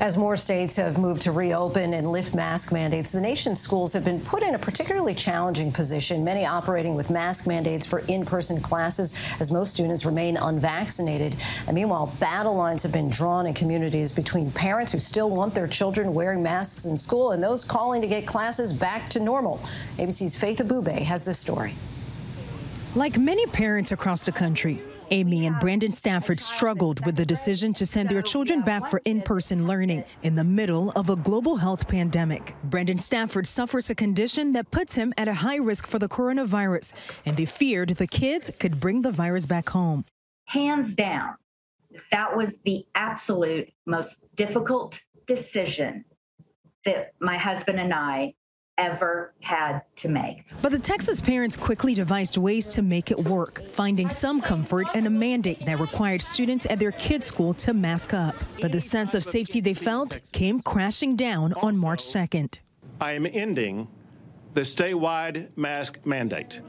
As more states have moved to reopen and lift mask mandates, the nation's schools have been put in a particularly challenging position, many operating with mask mandates for in person classes as most students remain unvaccinated. And meanwhile, battle lines have been drawn in communities between parents who still want their children wearing masks in school and those calling to get classes back to normal. ABC's Faith Abubey has this story. Like many parents across the country, Amy and Brandon Stafford struggled with the decision to send their children back for in person learning in the middle of a global health pandemic. Brandon Stafford suffers a condition that puts him at a high risk for the coronavirus, and they feared the kids could bring the virus back home. Hands down, that was the absolute most difficult decision that my husband and I ever had to make. But the Texas parents quickly devised ways to make it work, finding some comfort in a mandate that required students at their kids' school to mask up. But the sense of safety they felt came crashing down on March 2nd. I am ending the statewide mask mandate.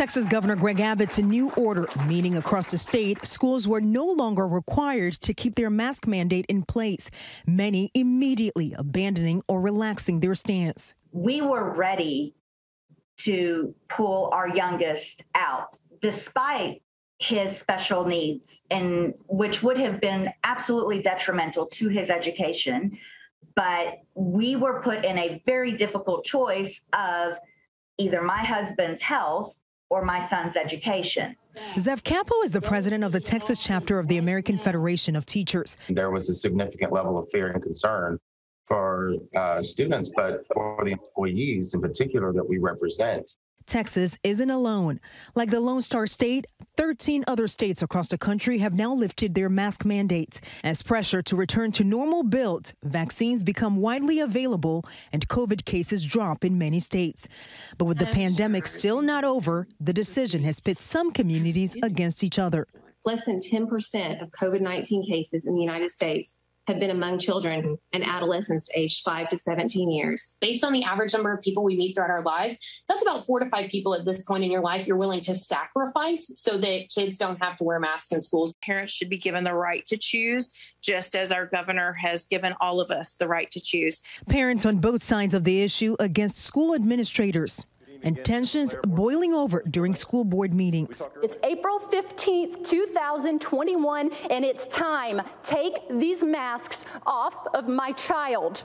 Texas Governor Greg Abbott's new order, meaning across the state, schools were no longer required to keep their mask mandate in place, many immediately abandoning or relaxing their stance. We were ready to pull our youngest out, despite his special needs, and which would have been absolutely detrimental to his education. But we were put in a very difficult choice of either my husband's health or my son's education. Zeph Capo is the president of the Texas chapter of the American Federation of Teachers. There was a significant level of fear and concern for uh, students, but for the employees in particular that we represent. Texas isn't alone. Like the Lone Star State, 13 other states across the country have now lifted their mask mandates. As pressure to return to normal builds, vaccines become widely available and COVID cases drop in many states. But with the pandemic still not over, the decision has pit some communities against each other. Less than 10% of COVID 19 cases in the United States have been among children and adolescents aged 5 to 17 years. Based on the average number of people we meet throughout our lives, that's about four to five people at this point in your life you're willing to sacrifice so that kids don't have to wear masks in schools. Parents should be given the right to choose, just as our governor has given all of us the right to choose. Parents on both sides of the issue against school administrators and tensions boiling over during school board meetings. It's April 15th, 2021, and it's time. Take these masks off of my child.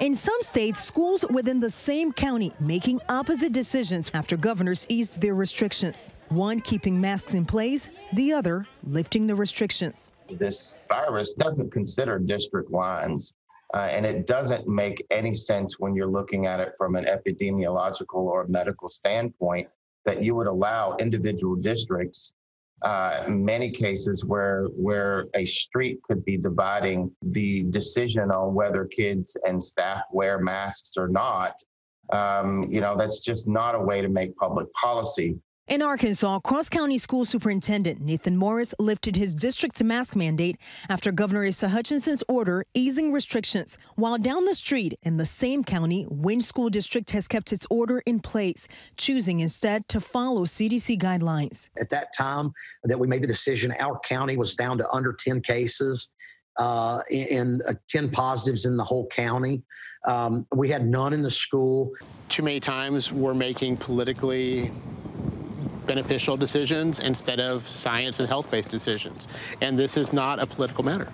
In some states, schools within the same county making opposite decisions after governors eased their restrictions. One keeping masks in place, the other lifting the restrictions. This virus doesn't consider district lines. Uh, and it doesn't make any sense when you're looking at it from an epidemiological or medical standpoint that you would allow individual districts uh, many cases where where a street could be dividing the decision on whether kids and staff wear masks or not. Um, you know, that's just not a way to make public policy. In Arkansas, Cross County School Superintendent Nathan Morris lifted his district's mask mandate after Governor Asa Hutchinson's order easing restrictions. While down the street in the same county, Wynne School District has kept its order in place, choosing instead to follow CDC guidelines. At that time that we made the decision, our county was down to under 10 cases. Uh, and uh, 10 positives in the whole county. Um, we had none in the school. Too many times we're making politically beneficial decisions instead of science and health based decisions. And this is not a political matter.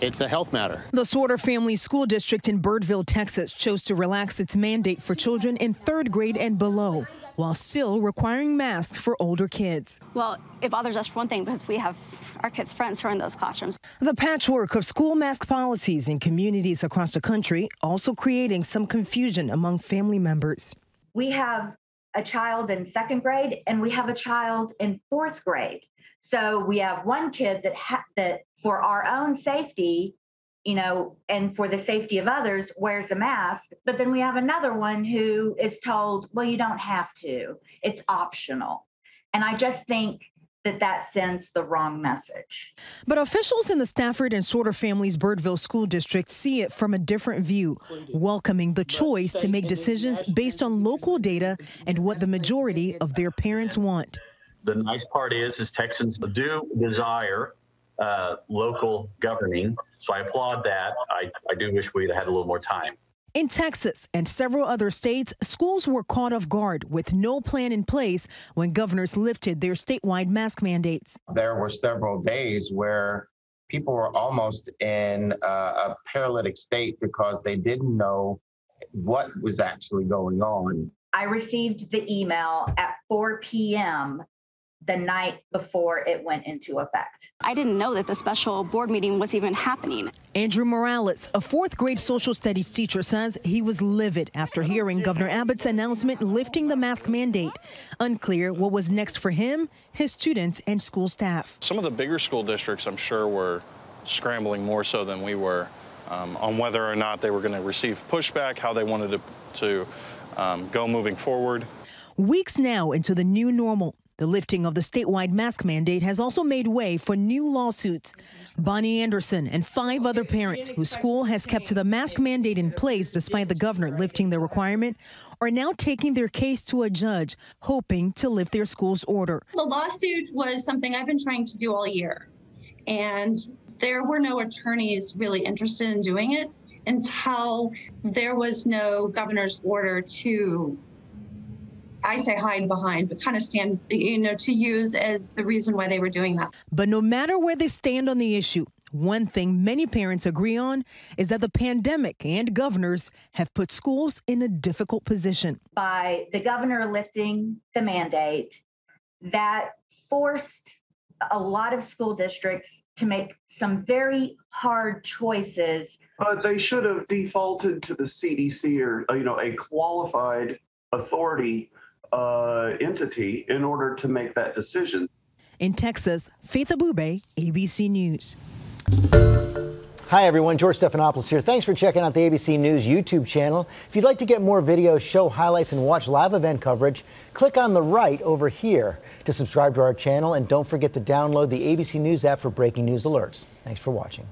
It's a health matter. The Swarter Family School District in Birdville, Texas chose to relax its mandate for children in third grade and below while still requiring masks for older kids. Well, it bothers us for one thing because we have our kids' friends who are in those classrooms. The patchwork of school mask policies in communities across the country also creating some confusion among family members. We have a child in second grade and we have a child in fourth grade. So we have one kid that ha- that for our own safety, you know, and for the safety of others wears a mask, but then we have another one who is told, well you don't have to. It's optional. And I just think that that sends the wrong message. But officials in the Stafford and Sorter Families Birdville School District see it from a different view, welcoming the choice to make decisions based on local data and what the majority of their parents want. The nice part is, is Texans do desire uh, local governing. So I applaud that. I, I do wish we'd had a little more time. In Texas and several other states, schools were caught off guard with no plan in place when governors lifted their statewide mask mandates. There were several days where people were almost in uh, a paralytic state because they didn't know what was actually going on. I received the email at 4 p.m the night before it went into effect. I didn't know that the special board meeting was even happening. Andrew Morales, a fourth grade social studies teacher, says he was livid after hearing Governor Abbott's announcement lifting the mask mandate. Unclear what was next for him, his students, and school staff. Some of the bigger school districts, I'm sure, were scrambling more so than we were um, on whether or not they were going to receive pushback, how they wanted to, to um, go moving forward. Weeks now into the new normal, the lifting of the statewide mask mandate has also made way for new lawsuits. Bonnie Anderson and five other parents whose school has kept the mask mandate in place despite the governor lifting the requirement are now taking their case to a judge, hoping to lift their school's order. The lawsuit was something I've been trying to do all year, and there were no attorneys really interested in doing it until there was no governor's order to I say hide behind, but kind of stand, you know, to use as the reason why they were doing that. But no matter where they stand on the issue, one thing many parents agree on is that the pandemic and governors have put schools in a difficult position. By the governor lifting the mandate, that forced a lot of school districts to make some very hard choices. But they should have defaulted to the CDC or, you know, a qualified authority uh, entity in order to make that decision. In Texas, Faith Abubey, ABC News. Hi, everyone. George Stephanopoulos here. Thanks for checking out the ABC News YouTube channel. If you'd like to get more videos, show highlights, and watch live event coverage, click on the right over here to subscribe to our channel. And don't forget to download the ABC News app for breaking news alerts. Thanks for watching.